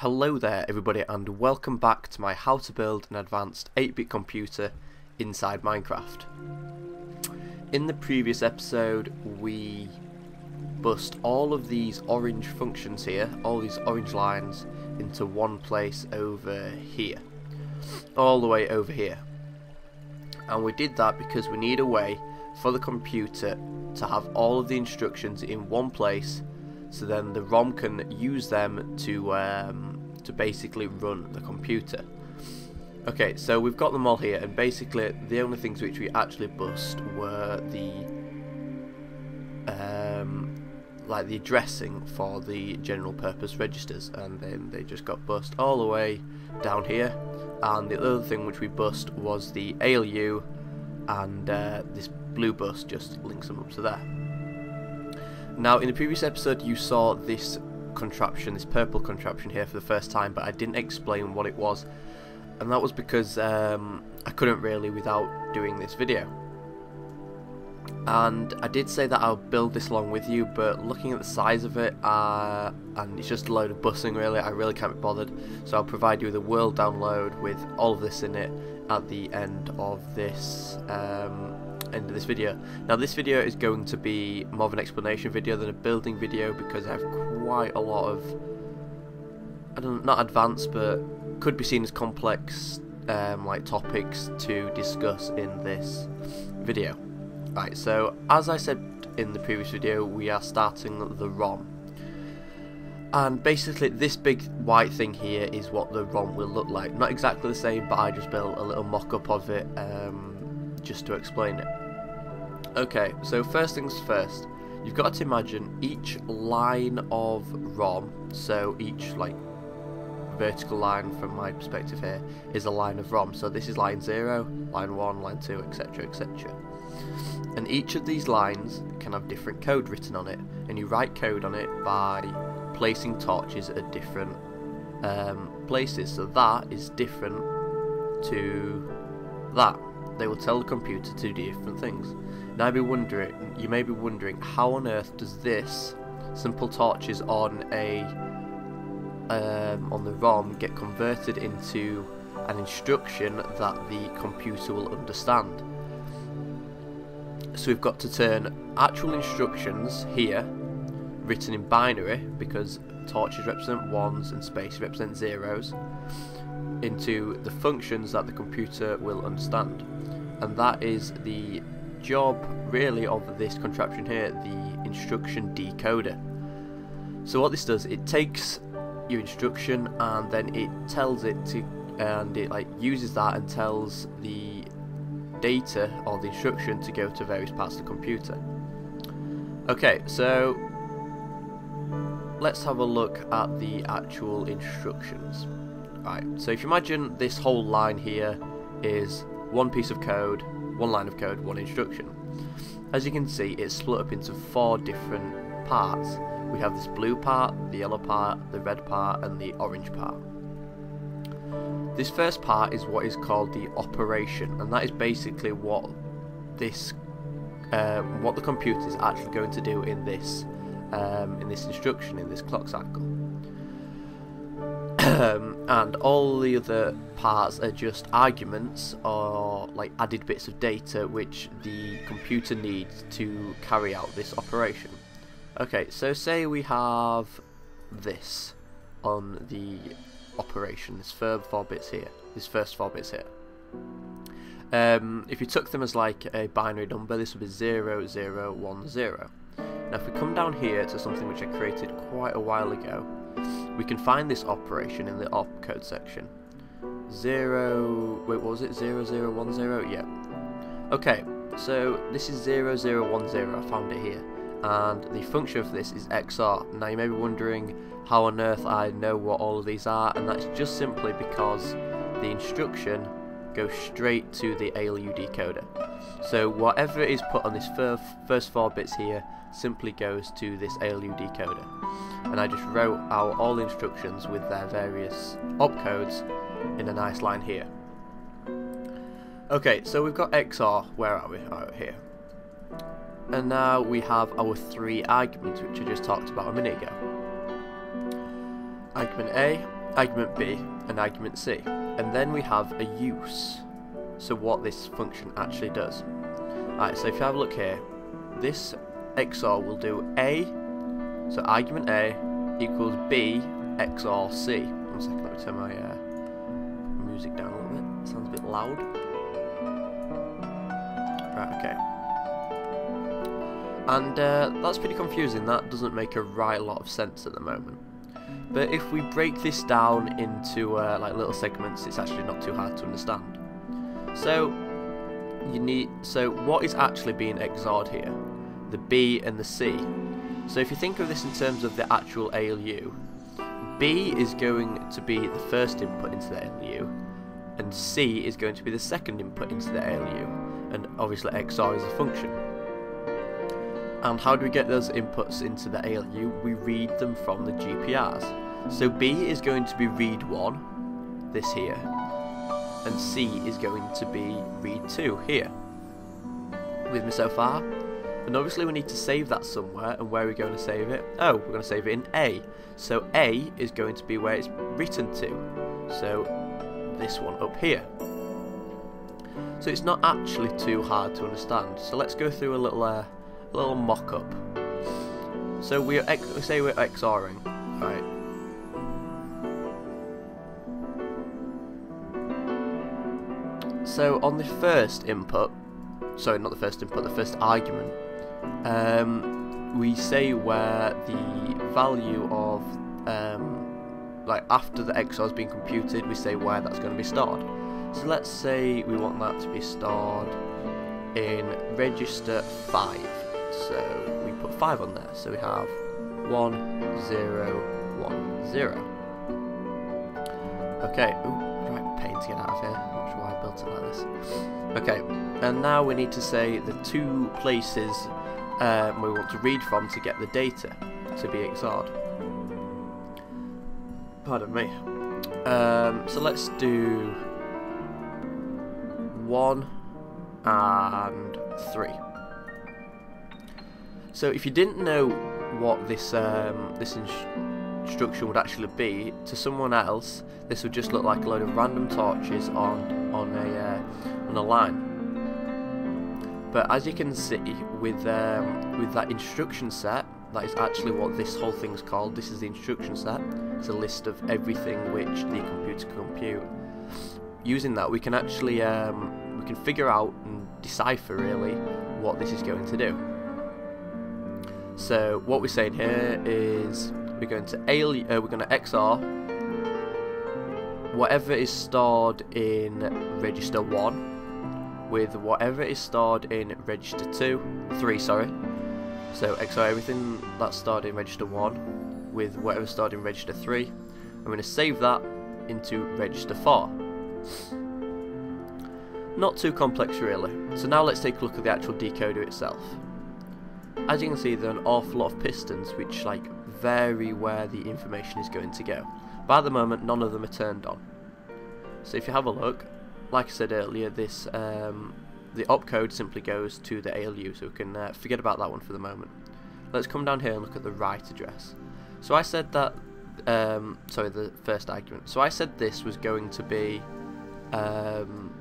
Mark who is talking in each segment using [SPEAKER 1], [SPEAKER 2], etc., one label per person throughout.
[SPEAKER 1] Hello there everybody and welcome back to my how to build an advanced 8-bit computer inside Minecraft. In the previous episode we bust all of these orange functions here, all these orange lines into one place over here. All the way over here. And we did that because we need a way for the computer to have all of the instructions in one place so then the ROM can use them to um, to basically run the computer. Okay, so we've got them all here, and basically the only things which we actually bust were the um, like the addressing for the general purpose registers, and then they just got bust all the way down here. And the other thing which we bust was the ALU, and uh, this blue bus just links them up to there. Now, in the previous episode, you saw this contraption, this purple contraption here for the first time, but I didn't explain what it was, and that was because um, I couldn't really without doing this video. And I did say that I'll build this along with you, but looking at the size of it, uh, and it's just a load of bussing really, I really can't be bothered. So I'll provide you with a world download with all of this in it at the end of this um, end of this video. Now this video is going to be more of an explanation video than a building video because I have quite a lot of, I don't not advanced but could be seen as complex um, like topics to discuss in this video. Right, so as I said in the previous video, we are starting the ROM. And basically this big white thing here is what the ROM will look like. Not exactly the same, but I just built a little mock-up of it um, just to explain it. Okay, so first things first, you've got to imagine each line of ROM, so each like vertical line from my perspective here is a line of ROM. So this is line 0, line 1, line 2, etc, etc. And each of these lines can have different code written on it, and you write code on it by placing torches at different um, places. So that is different to that. They will tell the computer to do different things. Now be wondering, you may be wondering, how on earth does this simple torches on a um, on the ROM get converted into an instruction that the computer will understand? So we've got to turn actual instructions here, written in binary, because torches represent ones and space represent zeros, into the functions that the computer will understand. And that is the job really of this contraption here, the instruction decoder. So what this does, it takes your instruction and then it tells it to, and it like uses that and tells the data or the instruction to go to various parts of the computer. Okay, so let's have a look at the actual instructions. Right, so if you imagine this whole line here is one piece of code one line of code, one instruction. As you can see, it's split up into four different parts. We have this blue part, the yellow part, the red part, and the orange part. This first part is what is called the operation, and that is basically what this, um, what the computer is actually going to do in this, um, in this instruction, in this clock cycle. Um, and all the other parts are just arguments or like added bits of data which the computer needs to carry out this operation. Okay, so say we have this on the operation, this first four bits here, this first four bits here. Um, if you took them as like a binary number, this would be 0010. Now if we come down here to something which I created quite a while ago, we can find this operation in the opcode section. Zero, wait, what was it? Zero zero one zero. Yeah. Okay, so this is zero zero one zero. I found it here, and the function for this is XOR. Now you may be wondering how on earth I know what all of these are, and that's just simply because the instruction goes straight to the ALU decoder. So whatever is put on this first four bits here simply goes to this ALU decoder. And I just wrote out all the instructions with their various opcodes in a nice line here. Okay, so we've got XOR, where are we? Oh, here. And now we have our three arguments which I just talked about a minute ago. Argument A argument B and argument C. And then we have a use, so what this function actually does. Alright, so if you have a look here, this XOR will do A, so argument A equals B XOR C. One second, let me turn my uh, music down a little bit, it sounds a bit loud. Right, okay. And uh, that's pretty confusing, that doesn't make a right lot of sense at the moment. But if we break this down into uh, like little segments, it's actually not too hard to understand. So you need so what is actually being XORed here? The B and the C. So if you think of this in terms of the actual ALU, B is going to be the first input into the ALU, and C is going to be the second input into the ALU, and obviously XOR is a function. And how do we get those inputs into the ALU? We read them from the GPRs. So B is going to be read 1, this here, and C is going to be read 2, here. With me so far? And obviously we need to save that somewhere, and where are we going to save it? Oh, we're going to save it in A. So A is going to be where it's written to. So this one up here. So it's not actually too hard to understand. So let's go through a little uh, little mock-up. So we say we're XORing, right? So on the first input, sorry, not the first input, the first argument, um, we say where the value of, um, like after the XOR has been computed, we say where that's going to be stored. So let's say we want that to be stored in register 5. So we put 5 on there. So we have 1, 0, 1, 0. Okay, ooh, right pain to get out of here. Not sure why I built it like this. Okay, and now we need to say the two places um, we want to read from to get the data to be XORed. Pardon me. Um, so let's do 1 and 3. So if you didn't know what this um, this instruction would actually be, to someone else, this would just look like a load of random torches on on a uh, on a line. But as you can see, with um, with that instruction set, that is actually what this whole thing's called. This is the instruction set. It's a list of everything which the computer can compute. Using that, we can actually um, we can figure out and decipher really what this is going to do. So what we're saying here is we're going to alien, uh, we're going to XOR whatever is stored in register 1 with whatever is stored in register 2, 3 sorry. So XOR everything that's stored in register 1 with whatever stored in register 3. I'm going to save that into register 4. Not too complex really. So now let's take a look at the actual decoder itself as you can see there are an awful lot of pistons which like vary where the information is going to go. But at the moment none of them are turned on. So if you have a look, like I said earlier, this um, the opcode simply goes to the ALU, so we can uh, forget about that one for the moment. Let's come down here and look at the write address. So I said that, um, sorry, the first argument. So I said this was going to be um,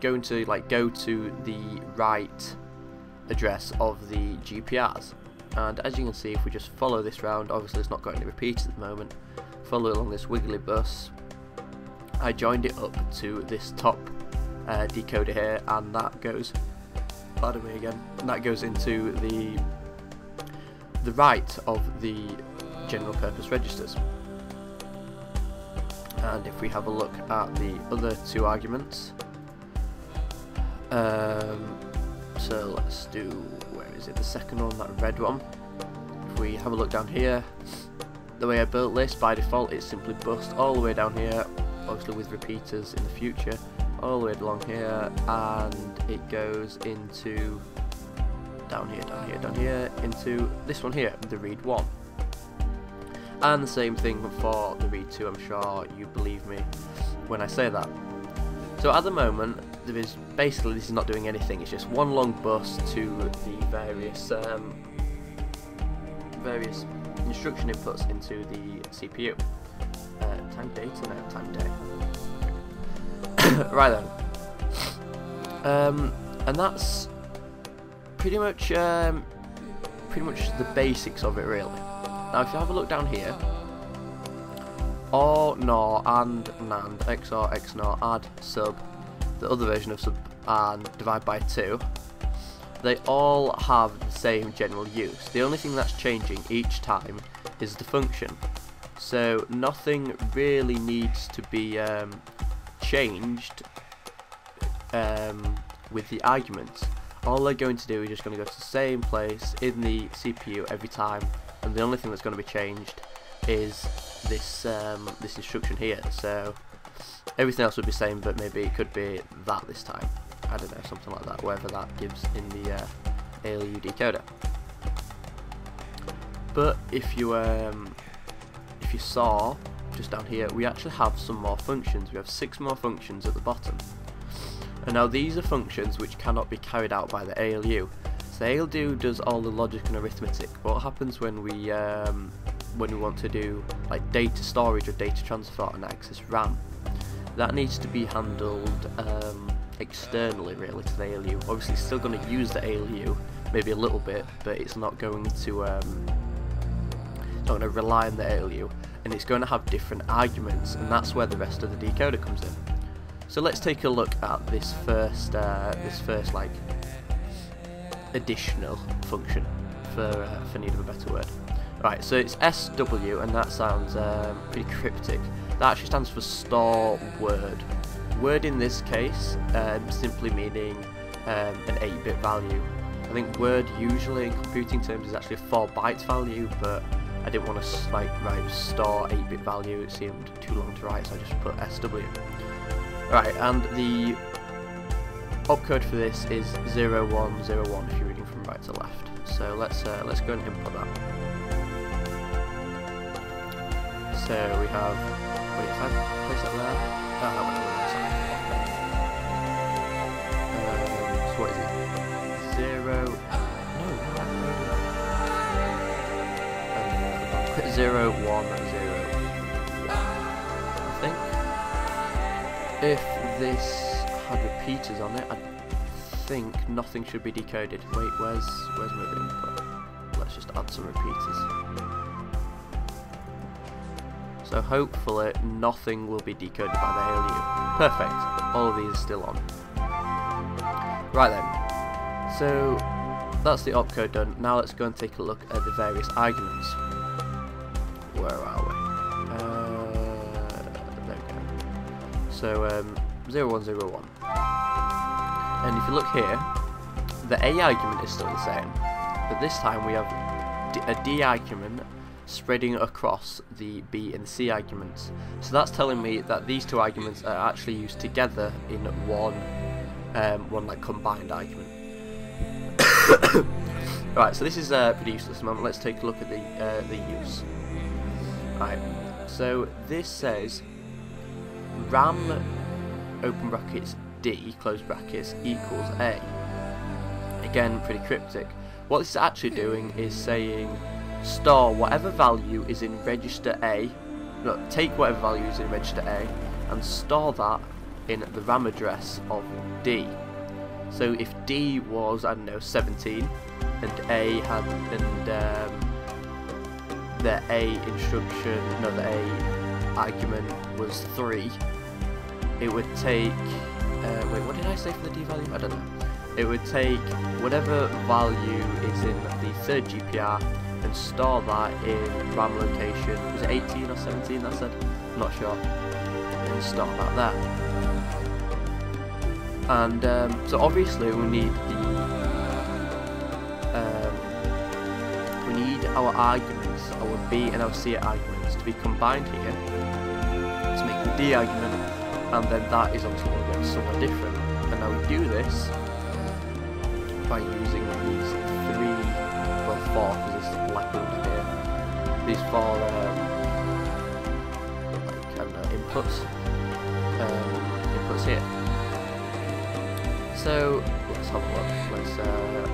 [SPEAKER 1] going to like go to the write address of the GPRs. And as you can see, if we just follow this round, obviously it's not going to repeat at the moment, follow along this wiggly bus, I joined it up to this top uh, decoder here, and that goes, pardon me again, and that goes into the the write of the general purpose registers. And if we have a look at the other two arguments, um, so let's do, where is it, the second one, that red one. If we have a look down here, the way I built this, by default it's simply bust all the way down here, obviously with repeaters in the future, all the way along here, and it goes into, down here, down here, down here, into this one here, the read 1. And the same thing for the read 2, I'm sure you believe me when I say that. So at the moment, there is basically this is not doing anything. It's just one long bus to the various um, various instruction inputs into the CPU. Uh, time data? No, time day. right then. Um, and that's pretty much um, pretty much the basics of it really. Now if you have a look down here, OR, NOR, AND, NAND, XOR, XNOR, add, sub, the other version of sub, and divide by 2, they all have the same general use. The only thing that's changing each time is the function. So nothing really needs to be um, changed um, with the arguments. All they're going to do is just going to go to the same place in the CPU every time, and the only thing that's going to be changed is this um, this instruction here. So everything else would be the same, but maybe it could be that this time. I don't know, something like that, whatever that gives in the uh, ALU decoder. But if you um, if you saw just down here, we actually have some more functions. We have six more functions at the bottom. And now these are functions which cannot be carried out by the ALU. So the ALU does all the logic and arithmetic. What happens when we um, when we want to do like data storage or data transfer and access RAM? That needs to be handled um, externally really to the ALU. Obviously still going to use the ALU, maybe a little bit, but it's not going to um, not going to rely on the ALU, and it's going to have different arguments, and that's where the rest of the decoder comes in. So let's take a look at this first, uh, this first like additional function, for uh, for need of a better word. Right, so it's SW, and that sounds um, pretty cryptic. That actually stands for store word. Word in this case um, simply meaning um, an 8-bit value. I think word usually in computing terms is actually a 4 byte value, but I didn't want to like write store 8-bit value, it seemed too long to write, so I just put SW. Right, and the opcode for this is 0101 if you're reading from right to left. So let's uh, let's go and input that. So we have wait, if I place that there, that went um, so what is it? Zero. No. Uh, zero one zero. I think if this had repeaters on it, I think nothing should be decoded. Wait, where's where's my input? Let's just add some repeaters. So hopefully nothing will be decoded by the ALU. Perfect. All of these are still on. Right then. So that's the opcode done. Now let's go and take a look at the various arguments. Where are we? Uh, there we go. So um, 0101. And if you look here, the A argument is still the same, but this time we have a D argument spreading across the B and C arguments. So that's telling me that these two arguments are actually used together in one, um, one like combined argument. right, so this is uh, at the moment. Let's take a look at the uh, the use. Right, so this says RAM open brackets D close brackets equals A. Again, pretty cryptic. What this is actually doing is saying store whatever value is in register A, no, take whatever value is in register A and store that in the RAM address of D. So if D was, I don't know, 17 and A had, and um, the A instruction, no, the A argument was 3, it would take, uh, wait, what did I say for the D value? I don't know. It would take whatever value is in the third GPR and that in RAM location, was it 18 or 17 that said? I'm not sure. Store that there. And um, so obviously we need the um, we need our arguments, our B and our C arguments to be combined here to make the D argument and then that is obviously going to get somewhere different. And now we do this by using these four because black under here, these four um, like, I don't know, inputs, um, inputs here. So let's have a look. Let's uh,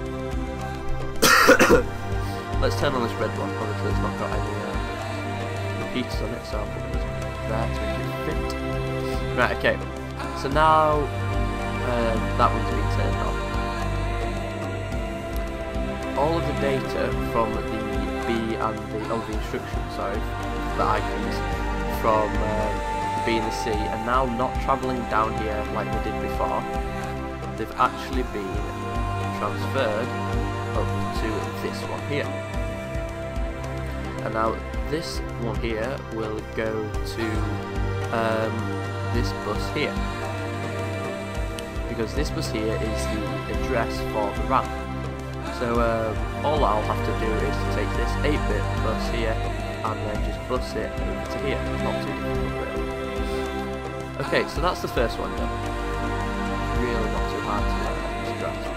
[SPEAKER 1] let's turn on this red one. Obviously, it's not got any uh, repeaters on it, so I'll put it there to make it fit. Right, okay. So now uh, that one's been turned on. All of the data from the B and the oh the instructions, sorry, the icons from um, the B and the C are now not travelling down here like they did before. They've actually been transferred up to this one here. And now this one here will go to um, this bus here. Because this bus here is the address for the RAM. So um, all I'll have to do is take this 8-bit bus here and then just bus it over to here. Not too difficult really. Okay, so that's the first one done. Really not too hard to uh, grasp.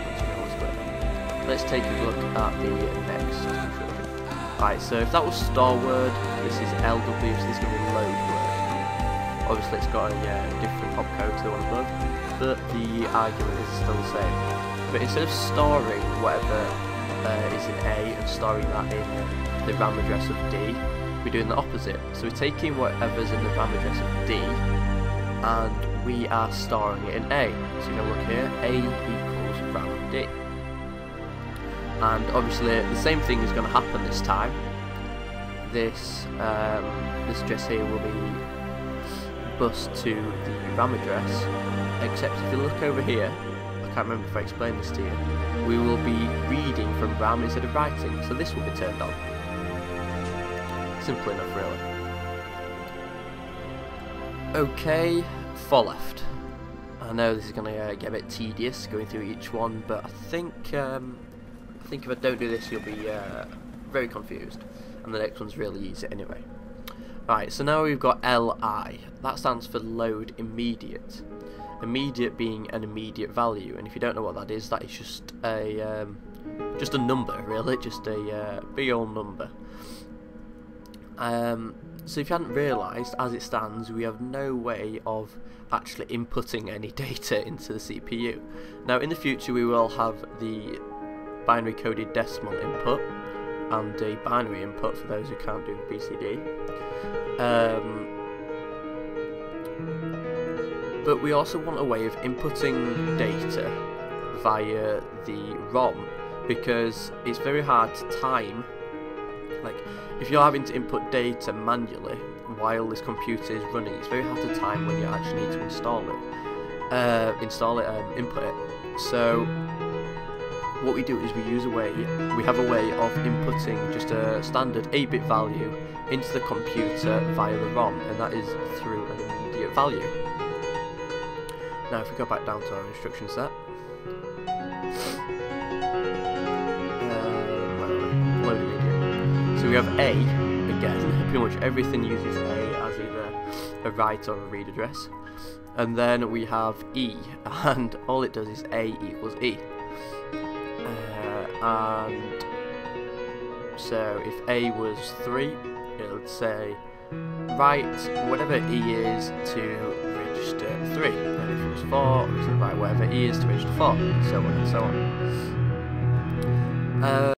[SPEAKER 1] Let's take a look at the next instruction. Right, so if that was store word, this is LW, so this is going to be load word. Obviously it's got a uh, different opcode to the one above, but the argument is still the same. But instead of storing whatever uh, is in A and storing that in the RAM address of D, we're doing the opposite. So we're taking whatever's in the RAM address of D and we are storing it in A. So you can look here, A equals RAM D. And obviously the same thing is going to happen this time. This um, this address here will be bus to the RAM address, except if you look over here, can't remember if I explained this to you, we will be reading from RAM instead of writing, so this will be turned on. Simple enough really. Okay, for left. I know this is going to uh, get a bit tedious going through each one, but I think um, I think if I don't do this you'll be uh, very confused, and the next one's really easy anyway. Right, so now we've got LI. That stands for load immediate. Immediate being an immediate value, and if you don't know what that is, that is just a um, just a number, really, just a uh, big old number. Um, so if you hadn't realised, as it stands, we have no way of actually inputting any data into the CPU. Now in the future we will have the binary coded decimal input and a binary input for those who can't do BCD. Um, but we also want a way of inputting data via the ROM because it's very hard to time. Like if you're having to input data manually while this computer is running it's very hard to time when you actually need to install it uh, install it and input it. So what we do is we use a way we have a way of inputting just a standard 8-bit value into the computer via the ROM and that is through an immediate value now if we go back down to our instruction set. Um, load immediate so we have A again pretty much everything uses A as either a write or a read address. And then we have E and all it does is A equals E. Uh, and so if A was 3 it would say write whatever E is to register 3 and if it was 4 it write whatever E is to register 4 and so on and so on. Uh,